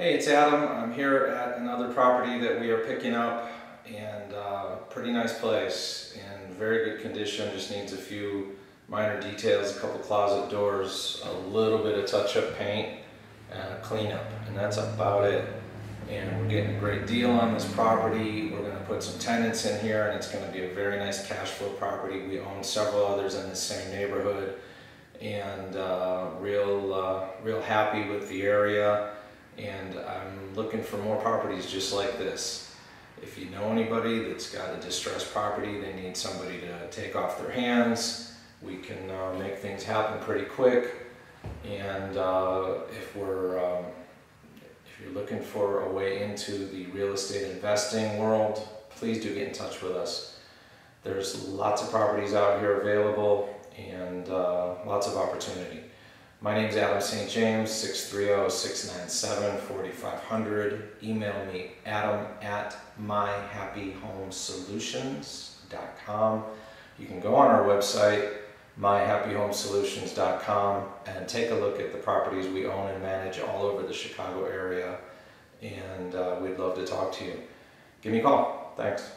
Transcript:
Hey, it's Adam. I'm here at another property that we are picking up and uh, pretty nice place in very good condition. Just needs a few minor details, a couple closet doors, a little bit of touch-up paint, and a cleanup, and that's about it. And we're getting a great deal on this property. We're going to put some tenants in here, and it's going to be a very nice cash flow property. We own several others in the same neighborhood, and uh, real, uh, real happy with the area and I'm looking for more properties just like this. If you know anybody that's got a distressed property, they need somebody to take off their hands, we can uh, make things happen pretty quick. And uh, if we're, um, if you're looking for a way into the real estate investing world, please do get in touch with us. There's lots of properties out here available and uh, lots of opportunity. My name is Adam St. James, 630-697-4500. Email me, adam at myhappyhomesolutions.com. You can go on our website, myhappyhomesolutions.com, and take a look at the properties we own and manage all over the Chicago area. And uh, we'd love to talk to you. Give me a call. Thanks.